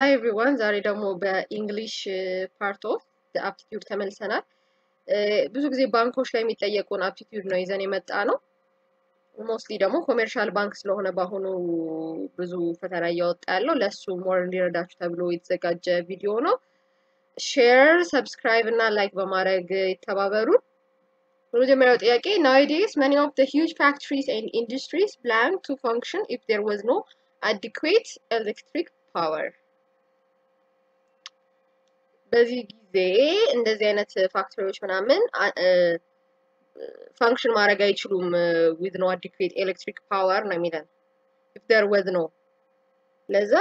ሃይ ኤቭሪዋን ዛሬ ደግሞ በኢንግሊሽ ፓርት ኦፍ አፕቲቲዩድ ተመልሰናል። ብዙ ጊዜ ባንኮች ላይ የሚጠየቁን አፕቲቲዩድ ነው ይዘን የመጣ ነው። ሞስትሊ ደግሞ ኮሜርሻል ባንክ ስለሆነ በአሁኑ ብዙ ፈተና እያወጣ ያለው ለእሱ ሞር እንዲረዳችሁ ተብሎ የተዘጋጀ ቪዲዮ ነው። ሼር፣ ሰብስክራይብ እና ላይክ በማድረግ ይተባበሩን። በመጀመሪያው ጥያቄ ናውዴይስ መኒ ኦፍ ዘ ሂውጅ ፋክትሪስ ኤንድ ኢንዱስትሪስ ብላንክ ቱ ፈንክሽን ኢፍ ዜር ዋዝ ኖ አዲኩዌት ኤሌክትሪክ ፓወር በዚህ ጊዜ እንደዚህ አይነት ፋክተሪዎች ምናምን ፋንክሽን ማድረግ አይችሉም ዊዝ ኖ አዲኩዌት ኤሌክትሪክ ፓወር ነው የሚለን። ኢፍ ደር ወዝ ኖ። ለዛ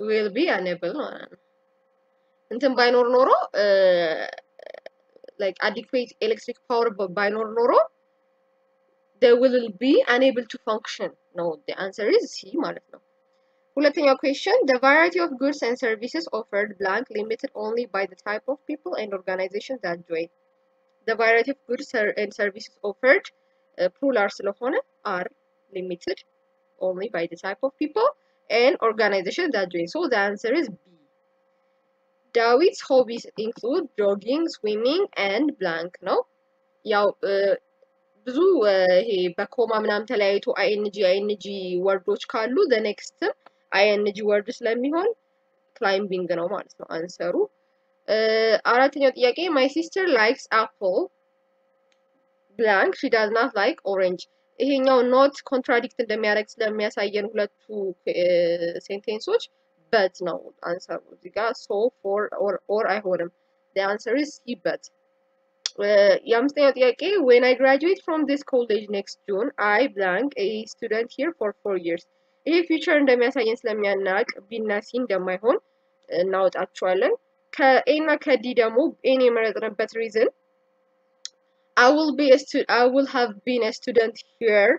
ዊል ቢ ነው። እንትን ባይኖር ኖሮ ላይክ አዲኩዌት ኤሌክትሪክ ፓወር ባይኖር ኖሮ they will be unable to function. No, the answer is C ማለት ነው። ሁለተኛው question the variety of goods and services offered blank limited only by the type of people and organizations that join. The variety of goods and services offered uh, plural ስለሆነ are limited only by the type of people and organizations that join. So the answer is B. David's hobbies include jogging, swimming and blank ነው ያው ብዙ ይሄ በኮማ ምናምን ተለያይቶ አይኤንጂ አይኤንጂ ወርዶች ካሉ ዘ ኔክስትም አይኤንጂ ወርድ ስለሚሆን ክላይምቢንግ ነው ማለት ነው አንሰሩ። አራተኛው ጥያቄ ማይ ሲስተር ላይክስ አፕል ብላንክ ሺ ዳዝ ናት ላይክ ኦሬንጅ። ይሄኛው ኖት ኮንትራዲክት እንደሚያደርግ ስለሚያሳየን ሁለቱ ሴንቴንሶች በት ነው አንሰሩ። እዚህ ጋር ሶ ፎር ኦር አይሆንም። አንሰር ሲ በት። የአምስተኛው ጥያቄ ዌን አይ ግራጁዌት ፍሮም ዲስ ኮሌጅ ኔክስት ጁን አይ ብላንክ ኤ ስቱደንት ሂር ፎር ፎር ይርስ። ይሄ ፊውቸር እንደሚያሳየን ስለሚያናቅ ቢና ሲ እንደማይሆን እናወጣቸዋለን። ከኤ እና ከዲ ደግሞ ኤን የመረጥንበት ሪዝን አይ ዊል ቢ አይ ዊል ሃቭ ቢን አ ስቱደንት ሂር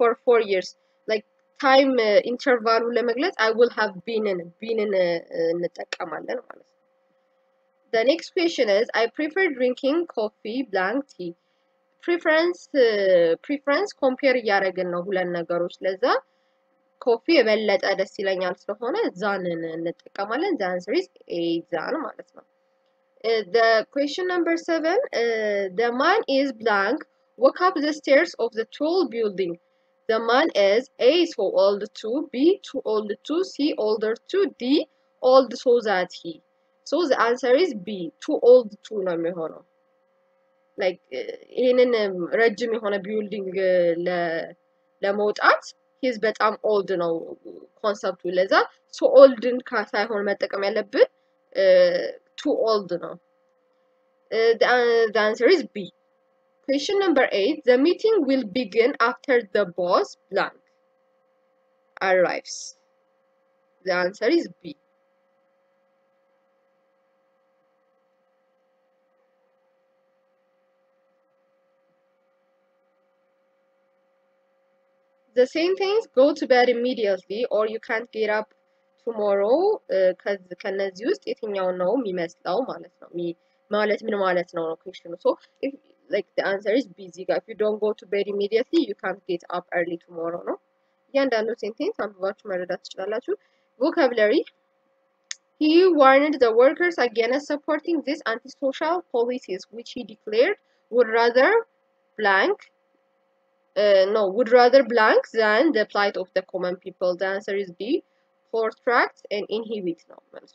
ፎር ፎር ይርስ ላይክ ታይም ኢንተርቫሉ ለመግለጽ አይ ዊል ሃቭ ቢንን ቢንን እንጠቀማለን ማለት ነው። The next question is I prefer drinking coffee blank tea. Preference uh, preference compare እያደረግን ነው ሁለት ነገሮች ለዛ ኮፊ የበለጠ ደስ ይለኛል ስለሆነ ዛንን እንጠቀማለን። the answer is A ዛን ማለት ነው። Uh, the question number seven uh, the man is blank walk up the stairs of the tall building. The man is A so old to B too old to C older to D old so that he So the answer is B. Too old to ነው የሚሆነው። ላይክ ይህንን ረጅም የሆነ ቢልዲንግ ለመውጣት ሂዝ በጣም ኦልድ ነው ኮንሰፕቱ። ለዛ ቱ ኦልድን ሳይሆን መጠቀም ያለብን ቱ ኦልድ ነው። The answer is B. Question number eight. The meeting will begin after the boss blank arrives. The answer is B. the sentence go to bed immediately or you can't get up tomorrow ከነዚህ ውስጥ የትኛው ነው የሚመስለው ማለት ነው ማለት ምን ማለት ነው ነው ኩዌሽኑ ሶ like the answer is B እዚህ ጋር if you don't go to bed immediately you can't get up early tomorrow ነው እያንዳንዱ ሴንቴንስ አንብባችሁ መረዳት ትችላላችሁ vocabulary he warned the workers against supporting these antisocial policies which he declared would rather blank uh, no, would rather blank than the plight of the common people. The answer is B. Protract and inhibit numbers.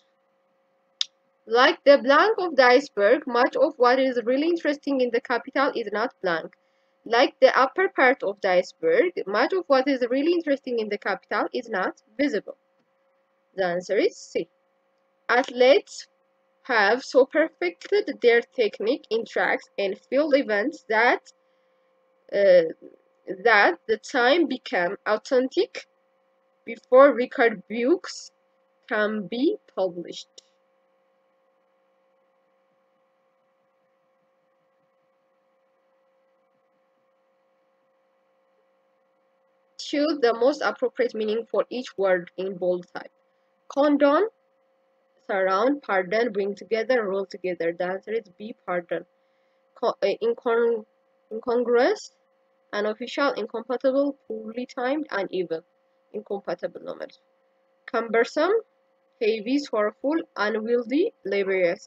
Like the blank of the iceberg, much of what is really interesting in the capital is not blank. Like the upper part of the iceberg, much of what is really interesting in the capital is not visible. The answer is C. Athletes have so perfected their technique in tracks and field events that uh, that the time became authentic before record books can be published. Choose the most appropriate meaning for each word in bold type. Condone, surround, pardon, bring together, roll together. The answer is B, pardon. Co uh, incon incongruous, unofficial incompatible poorly timed uneven incompatible ነው መልሱ cumbersome heavy sorrowful unwieldy laborious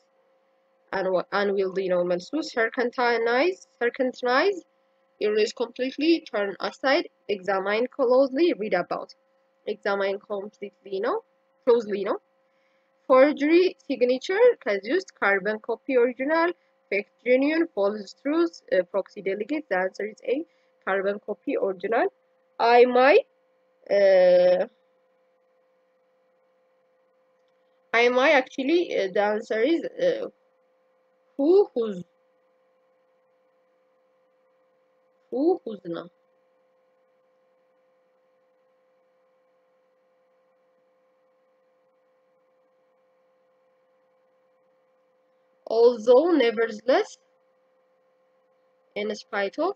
unwieldy ነው መልሱ circumtanize circumtanize erase completely turn aside examine closely read about examine completely ነው closely ነው forgery signature ከዚህ ውስጥ carbon copy original fake genuine false truth uh, proxy delegate the answer is a carbon copy original. I my uh, I might actually uh, the answer is uh, who who's who ነው although nevertheless in spite of